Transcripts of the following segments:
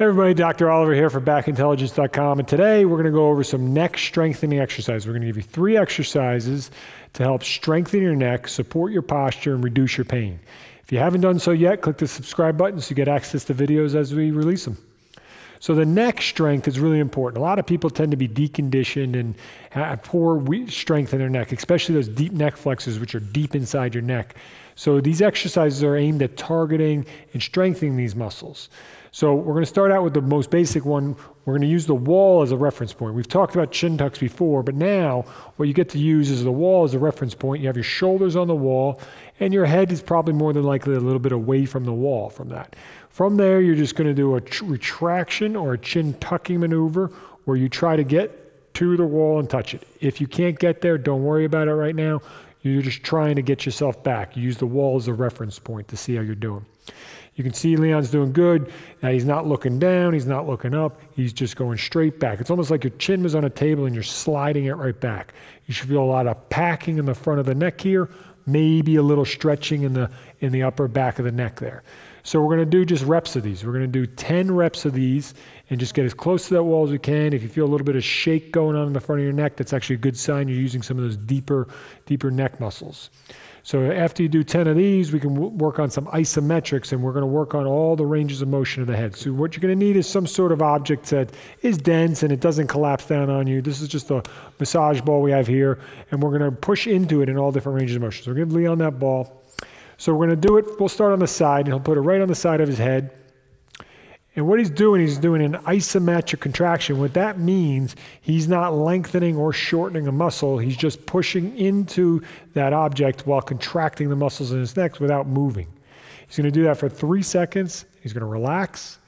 Hey everybody, Dr. Oliver here for backintelligence.com and today we're going to go over some neck strengthening exercises. We're going to give you three exercises to help strengthen your neck, support your posture, and reduce your pain. If you haven't done so yet, click the subscribe button so you get access to videos as we release them. So the neck strength is really important. A lot of people tend to be deconditioned and have poor strength in their neck, especially those deep neck flexors, which are deep inside your neck. So these exercises are aimed at targeting and strengthening these muscles. So we're going to start out with the most basic one. We're going to use the wall as a reference point. We've talked about chin tucks before, but now what you get to use is the wall as a reference point. You have your shoulders on the wall, and your head is probably more than likely a little bit away from the wall from that. From there, you're just going to do a retraction or a chin tucking maneuver where you try to get to the wall and touch it. If you can't get there, don't worry about it right now. You're just trying to get yourself back. Use the wall as a reference point to see how you're doing. You can see Leon's doing good. Now he's not looking down, he's not looking up, he's just going straight back. It's almost like your chin was on a table and you're sliding it right back. You should feel a lot of packing in the front of the neck here, maybe a little stretching in the in the upper back of the neck there. So we're going to do just reps of these. We're going to do 10 reps of these and just get as close to that wall as we can. If you feel a little bit of shake going on in the front of your neck, that's actually a good sign you're using some of those deeper, deeper neck muscles. So after you do 10 of these, we can work on some isometrics and we're going to work on all the ranges of motion of the head. So what you're going to need is some sort of object that is dense and it doesn't collapse down on you. This is just a massage ball we have here and we're going to push into it in all different ranges of motion. So we're going to Leon that ball. So we're going to do it, we'll start on the side and he'll put it right on the side of his head. And what he's doing, he's doing an isometric contraction. What that means, he's not lengthening or shortening a muscle. He's just pushing into that object while contracting the muscles in his neck without moving. He's going to do that for three seconds. He's going to relax,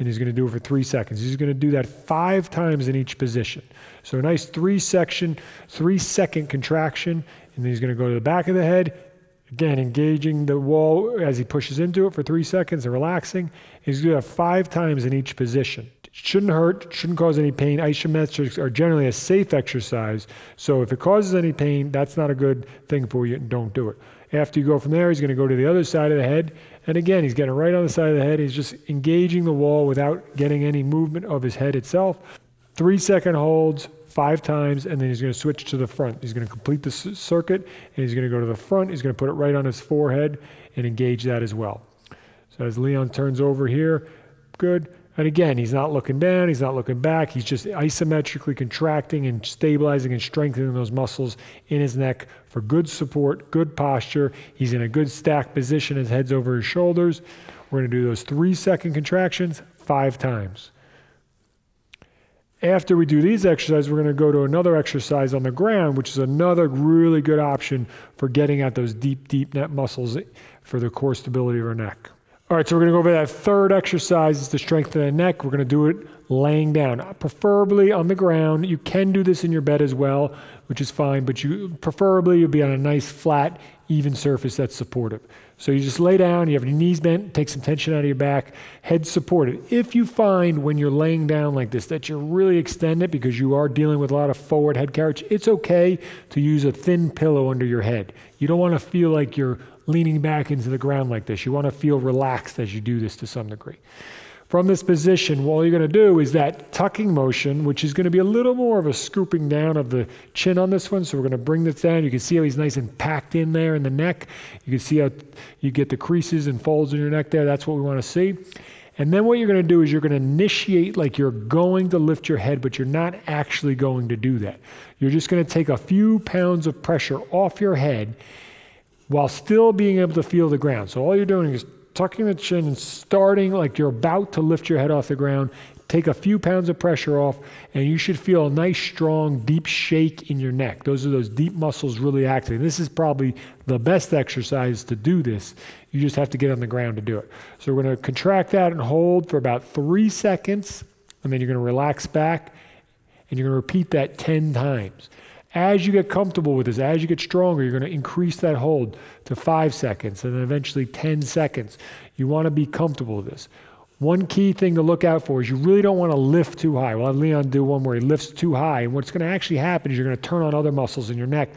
and he's going to do it for three seconds. He's going to do that five times in each position. So a nice three section, three second contraction, and then he's going to go to the back of the head, Again, engaging the wall as he pushes into it for three seconds and relaxing. He's going to have five times in each position. It shouldn't hurt, shouldn't cause any pain. Isometrics are generally a safe exercise. So if it causes any pain, that's not a good thing for you don't do it. After you go from there, he's going to go to the other side of the head. And again, he's getting right on the side of the head. He's just engaging the wall without getting any movement of his head itself. Three second holds, five times, and then he's going to switch to the front. He's going to complete the circuit, and he's going to go to the front. He's going to put it right on his forehead and engage that as well. So as Leon turns over here, good. And again, he's not looking down, he's not looking back. He's just isometrically contracting and stabilizing and strengthening those muscles in his neck for good support, good posture. He's in a good stacked position, his head's over his shoulders. We're going to do those three second contractions five times. After we do these exercises, we're going to go to another exercise on the ground, which is another really good option for getting at those deep, deep neck muscles for the core stability of our neck. All right, so we're going to go over that third exercise is to strengthen the neck. We're going to do it laying down, preferably on the ground. You can do this in your bed as well, which is fine, but you preferably you'll be on a nice flat, even surface that's supportive. So you just lay down, you have your knees bent, take some tension out of your back, head supported. If you find when you're laying down like this that you're really extended because you are dealing with a lot of forward head carriage, it's okay to use a thin pillow under your head. You don't want to feel like you're leaning back into the ground like this. You want to feel relaxed as you do this to some degree. From this position, what you're going to do is that tucking motion, which is going to be a little more of a scooping down of the chin on this one. So we're going to bring this down. You can see how he's nice and packed in there in the neck. You can see how you get the creases and folds in your neck there. That's what we want to see. And then what you're going to do is you're going to initiate like you're going to lift your head, but you're not actually going to do that. You're just going to take a few pounds of pressure off your head while still being able to feel the ground. So all you're doing is tucking the chin and starting like you're about to lift your head off the ground. Take a few pounds of pressure off, and you should feel a nice, strong, deep shake in your neck. Those are those deep muscles really active. This is probably the best exercise to do this. You just have to get on the ground to do it. So we're going to contract that and hold for about three seconds, and then you're going to relax back, and you're going to repeat that 10 times. As you get comfortable with this, as you get stronger, you're going to increase that hold to five seconds and then eventually 10 seconds. You want to be comfortable with this. One key thing to look out for is you really don't want to lift too high. We'll have Leon do one where he lifts too high. And what's going to actually happen is you're going to turn on other muscles in your neck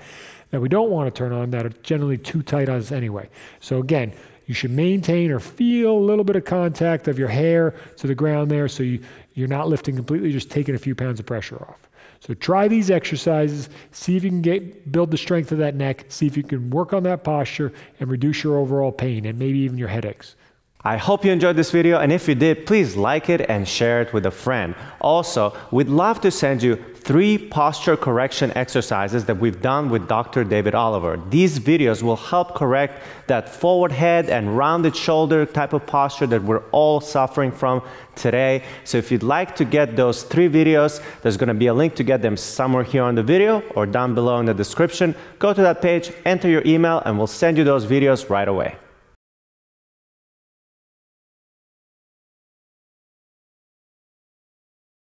that we don't want to turn on that are generally too tight on us anyway. So again, You should maintain or feel a little bit of contact of your hair to the ground there so you, you're not lifting completely, just taking a few pounds of pressure off. So try these exercises, see if you can get build the strength of that neck, see if you can work on that posture and reduce your overall pain and maybe even your headaches. I hope you enjoyed this video, and if you did, please like it and share it with a friend. Also, we'd love to send you three posture correction exercises that we've done with Dr. David Oliver. These videos will help correct that forward head and rounded shoulder type of posture that we're all suffering from today. So if you'd like to get those three videos, there's gonna be a link to get them somewhere here on the video or down below in the description. Go to that page, enter your email, and we'll send you those videos right away.